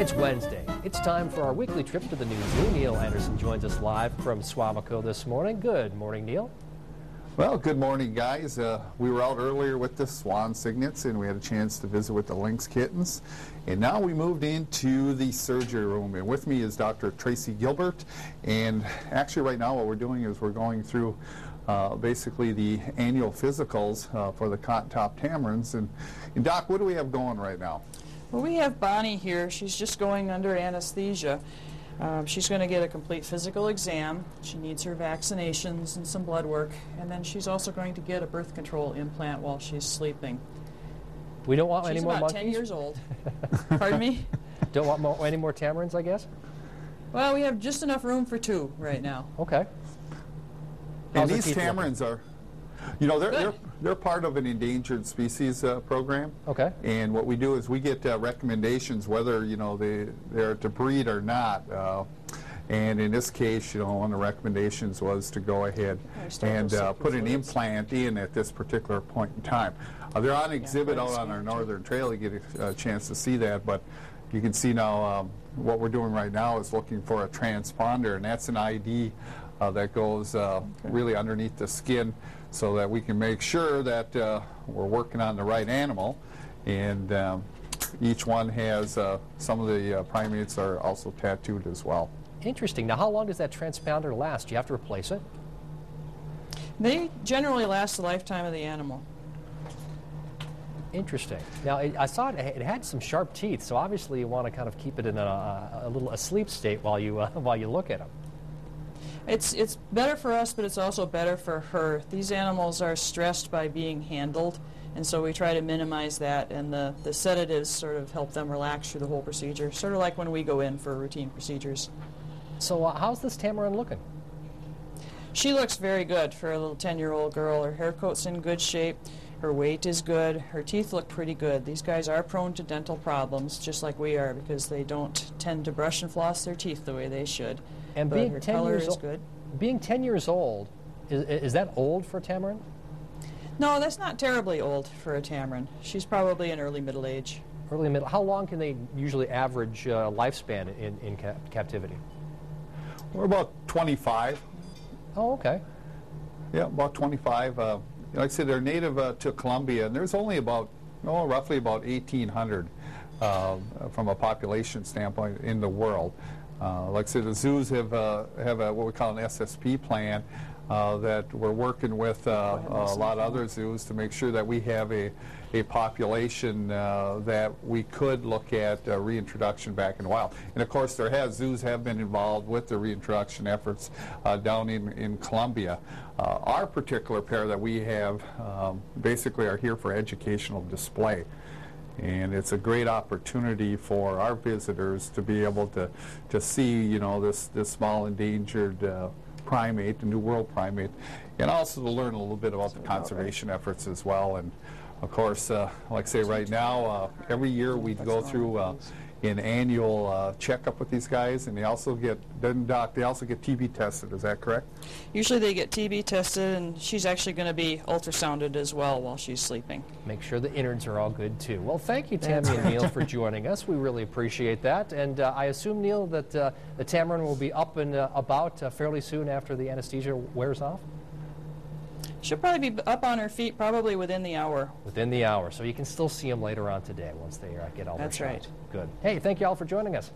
It's Wednesday. It's time for our weekly trip to the NEW Zoo. Neil Anderson joins us live from Suamico this morning. Good morning, Neil. Well, good morning, guys. Uh, we were out earlier with the swan cygnets, and we had a chance to visit with the lynx kittens. And now we moved into the surgery room, and with me is Dr. Tracy Gilbert. And actually, right now, what we're doing is we're going through uh, basically the annual physicals uh, for the cotton top tamarins. And, and Doc, what do we have going right now? Well, we have Bonnie here. She's just going under anesthesia. Um, she's going to get a complete physical exam. She needs her vaccinations and some blood work. And then she's also going to get a birth control implant while she's sleeping. We don't want she's any more monkeys? She's about 10 years old. Pardon me? Don't want more, any more tamarins, I guess? Well, we have just enough room for two right now. Okay. And How's the these teeth looking? tamarins are, you know, they're, they're, they're part of an endangered species uh, program. Okay. And what we do is we get uh, recommendations whether, you know, they, they're to breed or not. Uh, and in this case, you know, one of the recommendations was to go ahead and uh, put an implant in at this particular point in time. Uh, they're on exhibit that's out on our northern trail. You get a, a chance to see that, but you can see now um, what we're doing right now is looking for a transponder, and that's an ID uh, that goes uh, really underneath the skin so that we can make sure that uh, we're working on the right animal. And um, each one has, uh, some of the uh, primates are also tattooed as well. Interesting. Now, how long does that transponder last? Do you have to replace it? They generally last the lifetime of the animal. Interesting. Now, it, I saw it, it had some sharp teeth, so obviously you want to kind of keep it in a, a little asleep state while you, uh, while you look at them. It's, it's better for us, but it's also better for her. These animals are stressed by being handled, and so we try to minimize that, and the, the sedatives sort of help them relax through the whole procedure, sort of like when we go in for routine procedures. So, uh, how's this tamarin looking? She looks very good for a little 10-year-old girl. Her hair coat's in good shape. Her weight is good. Her teeth look pretty good. These guys are prone to dental problems, just like we are, because they don't tend to brush and floss their teeth the way they should. And but being her 10 color years is old, good. being 10 years old, is, is that old for a tamarin? No, that's not terribly old for a tamarin. She's probably in early middle age. Early middle. How long can they usually average uh, lifespan in, in cap- captivity? We're about 25. Oh, okay. Yeah, about 25. Uh, like I said, they're native uh, to Colombia, and there's only about, oh, roughly about 1,800 uh, from a population standpoint in the world. Uh, like I said, the zoos have uh, have a, what we call an SSP plan uh, that we're working with uh, a lot of other zoos to make sure that we have a, a population uh, that we could look at uh, reintroduction back in the wild. And of course, there has zoos have been involved with the reintroduction efforts uh, down in, in Colombia. Uh, our particular pair that we have um, basically are here for educational display. And it's a great opportunity for our visitors to be able to, to see, you know, this, this small endangered uh, primate, the New World primate, and also to learn a little bit about the conservation efforts as well. And of course, uh, like I say, right now, uh, every year we go through uh, an annual uh, checkup with these guys, and they also get, then doc, they also get TB tested. Is that correct? Usually they get TB tested, and she's actually going to be ultrasounded as well while she's sleeping. Make sure the innards are all good too. Well, thank you, Tammy and Neil, for joining us. We really appreciate that. And uh, I assume, Neil, that uh, the tamarin will be up and uh, about uh, fairly soon after the anesthesia wears off? She'll probably be up on her feet probably within the hour. Within the hour. So you can still see them later on today once they uh, get all That's their right. Good. Hey, thank you all for joining us.